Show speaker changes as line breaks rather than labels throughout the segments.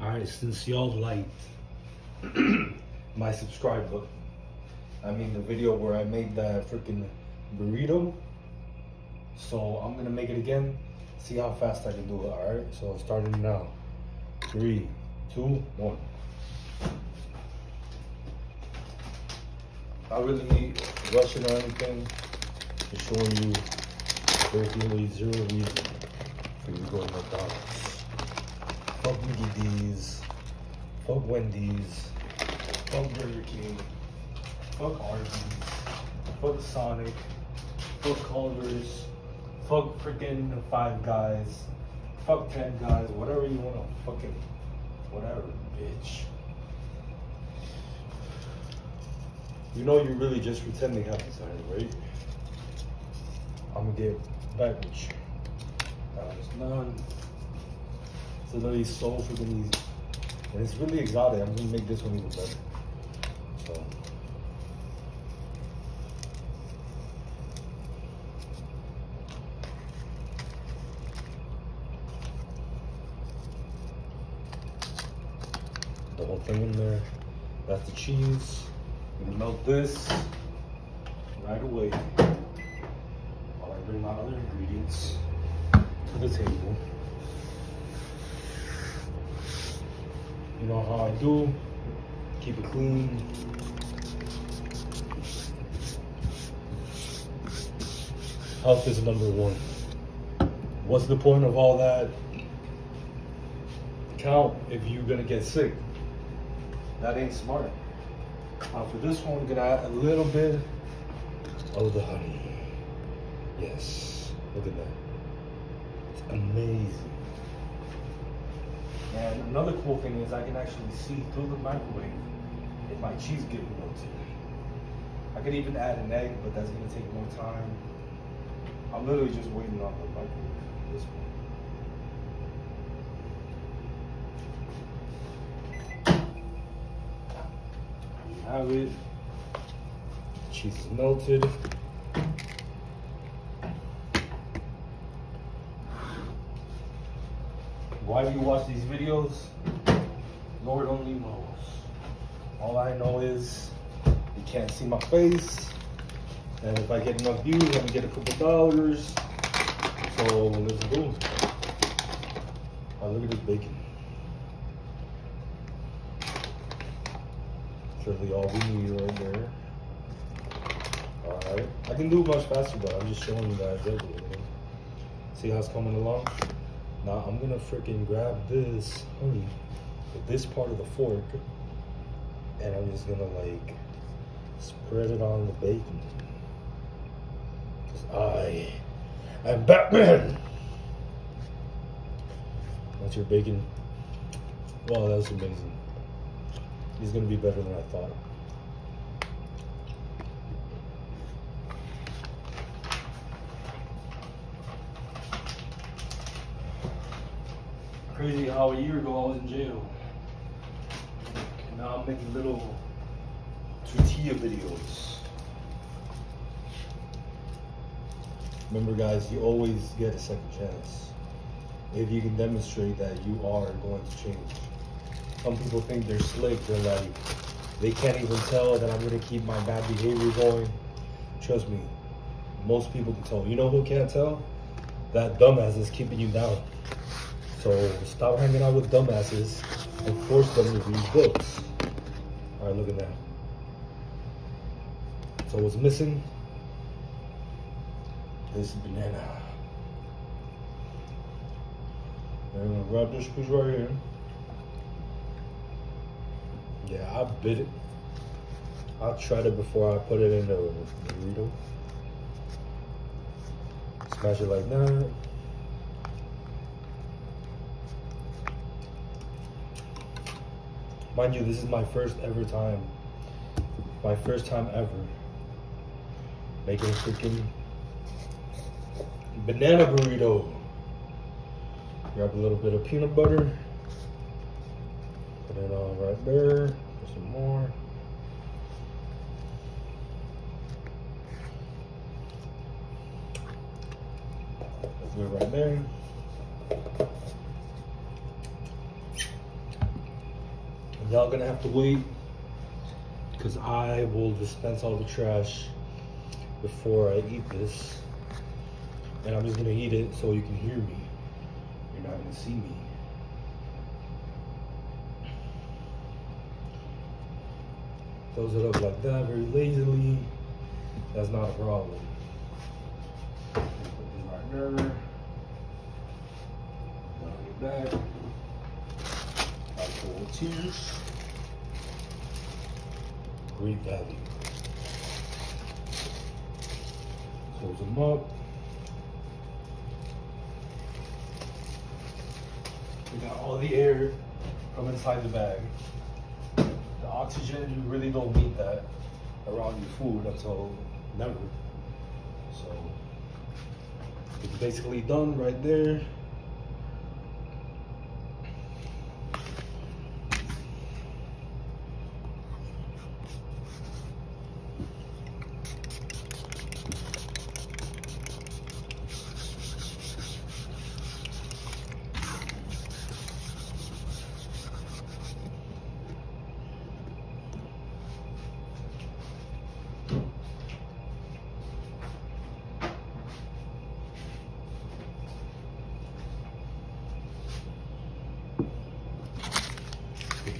Alright, since y'all liked my subscribe subscriber, I mean the video where I made that freaking burrito. So I'm gonna make it again, see how fast I can do it, alright? So starting now. Three, two, one. I really need rushing or anything. Just showing you there's really zero reason for you to go to McDonald's. Fuck Mickey D's, fuck Wendy's, fuck Burger King, fuck Arby's, fuck Sonic, fuck Culver's, fuck freaking Five Guys, fuck Ten Guys, whatever you wanna fucking, whatever, bitch. You know you're really just pretending half the time, right? I'm gonna get back with you. Uh, there's none. It's literally so freaking easy. And it's really exotic. I'm gonna make this one even better. So. The whole thing in there. That's the cheese. I'm gonna melt this right away while I bring my other ingredients to the table. You know how I do. Keep it clean. Health is number one. What's the point of all that count if you're gonna get sick? That ain't smart. Now for this one, we're gonna add a little bit of the honey. Yes, look at that. It's amazing. And another cool thing is I can actually see through the microwave if my cheese getting melted. I could even add an egg, but that's gonna take more time. I'm literally just waiting on the microwave for this you have it. Cheese is melted. Why do you watch these videos? Lord only knows. All I know is you can't see my face. And if I get enough views, I'm gonna get a couple dollars. So let's go. Oh, look at this bacon. Surely all we need right there. Alright. I can do much faster, but I'm just showing you guys everything. See how it's coming along? Now I'm gonna freaking grab this hmm, this part of the fork and I'm just gonna like spread it on the bacon. Cause I am Batman. That's your bacon. Wow, that was amazing. He's gonna be better than I thought. Crazy how a year ago I was in jail. And now I'm making little tortilla videos. Remember guys, you always get a second chance. If you can demonstrate that you are going to change. Some people think they're slick, they're like, they can't even tell that I'm gonna keep my bad behavior going. Trust me, most people can tell. You know who can't tell? That dumbass is keeping you down. So stop hanging out with dumbasses and force them to read books. All right, look at that. So what's missing is banana. And I'm gonna grab this piece right here. Yeah, I bit it. I tried it before I put it in the burrito. Smash it like that. Mind you, this is my first ever time. My first time ever making freaking banana burrito. Grab a little bit of peanut butter. Put it on right there. Put some more. Put it right there. Y'all gonna have to wait because I will dispense all the trash before I eat this. And I'm just gonna eat it so you can hear me. You're not gonna see me. Close it up like that very lazily. That's not a problem. Put this right there. Back. Tears. Great value. Close them up. We got all the air from inside the bag. The oxygen, you really don't need that around your food until never. So it's basically done right there.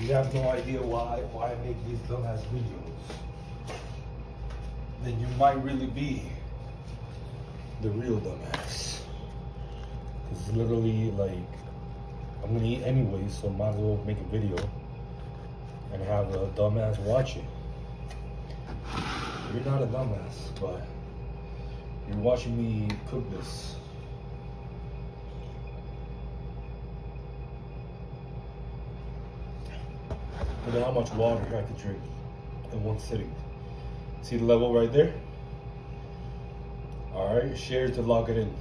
You have no idea why why I make these dumbass videos, then you might really be the real dumbass. It's literally like I'm gonna eat anyway, so might as well make a video and have a dumbass watch it. You're not a dumbass, but you're watching me cook this. How much water I could drink in one sitting. See the level right there? All right, share to lock it in.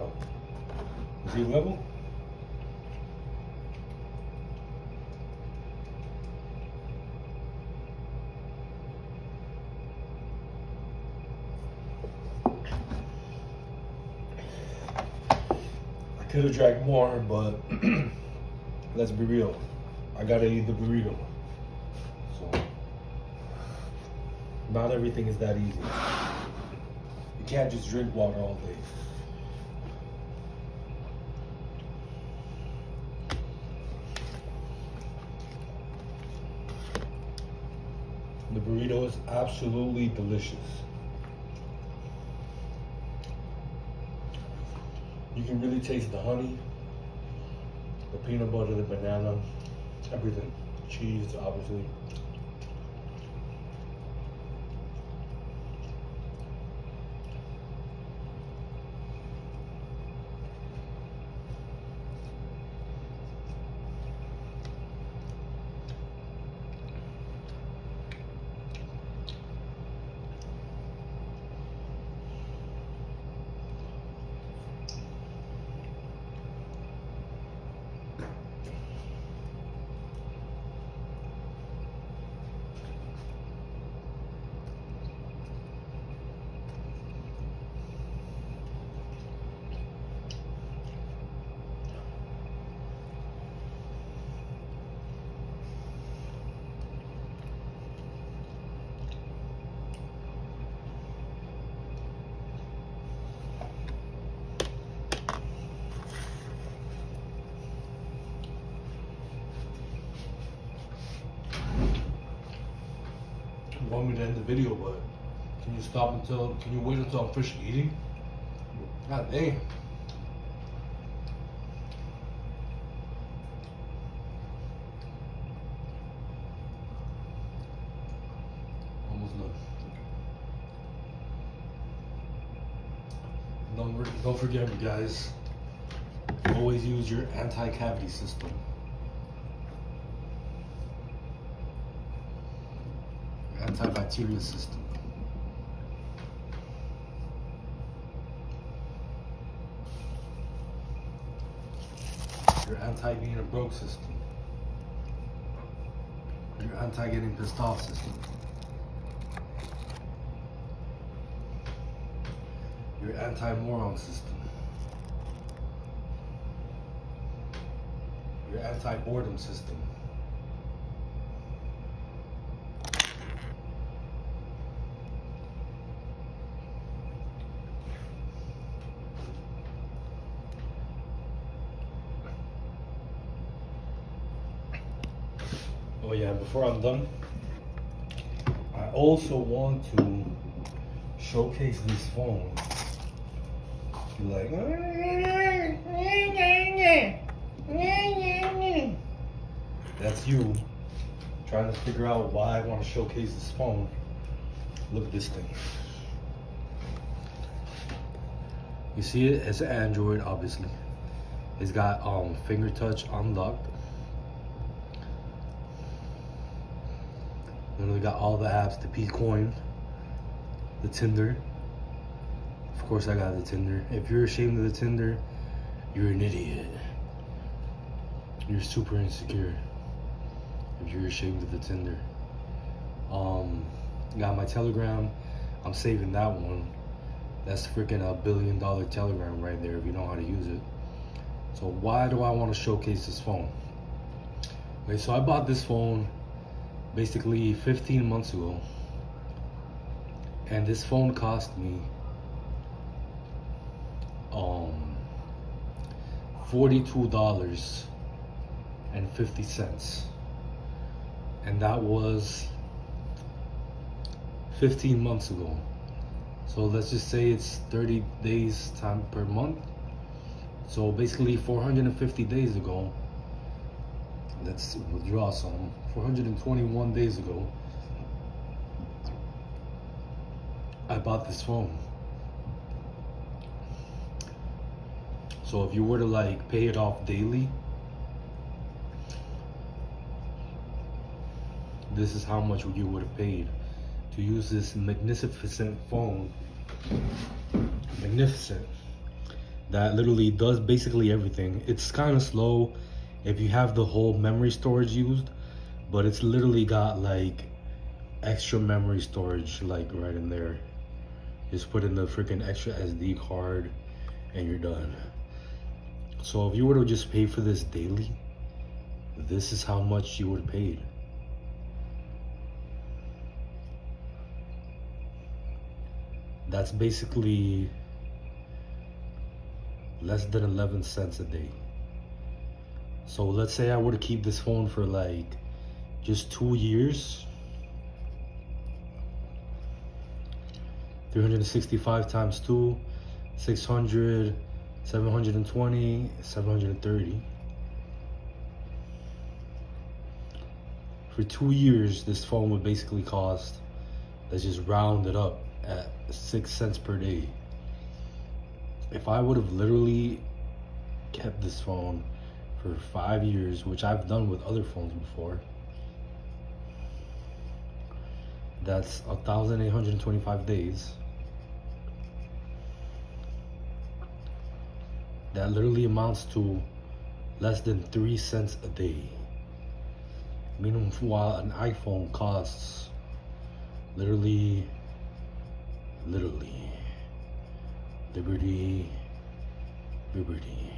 Oh. See the level? Could have drank more, but let's be real. I gotta eat the burrito. So, not everything is that easy. You can't just drink water all day. The burrito is absolutely delicious. You can really taste the honey, the peanut butter, the banana, everything. The cheese, obviously. You want me to end the video, but can you stop until, can you wait until I'm finished eating? God dang. Almost done. Don't, don't forget guys. Always use your anti-cavity system. Antibacterial system. Your anti being a broke system. Your anti getting pissed off system. Your anti moron system. your anti-boredom system. Oh yeah, before I'm done, I also want to showcase this phone. You're like, that's you trying to figure out why I want to showcase this phone. Look at this thing. You see it? It's Android, obviously. It's got um, finger touch unlocked. We got all the apps, the P-Coin, the Tinder. Of course I got the Tinder. If you're ashamed of the Tinder, you're an idiot. You're super insecure. If you're ashamed of the Tinder. Um, got my Telegram. I'm saving that one. That's freaking a billion dollar Telegram right there if you know how to use it. So why do I want to showcase this phone? Okay, so I bought this phone basically 15 months ago. And this phone cost me um $42 and 50 cents. And that was 15 months ago. So let's just say it's 30 days time per month. So basically 450 days ago, let's withdraw some. 421 days ago I bought this phone. So if you were to like pay it off daily this is how much you would have paid. To use this magnificent phone magnificent that literally does basically everything. It's kind of slow if you have the whole memory storage used, but it's literally got like extra memory storage like right in there. Just put in the freaking extra SD card and you're done. So if you were to just pay for this daily, this is how much you would have paid. That's basically less than 11 cents a day. So let's say I were to keep this phone for like just two years. 365 times two, 600, 720, 730. For two years, this phone would basically cost, let's just round it up at six cents per day. If I would have literally kept this phone for five years, which I've done with other phones before. That's 1,825 days. That literally amounts to less than three cents a day. Meanwhile, an iPhone costs literally, literally, liberty, liberty.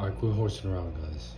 Alright, quit horsing around, guys.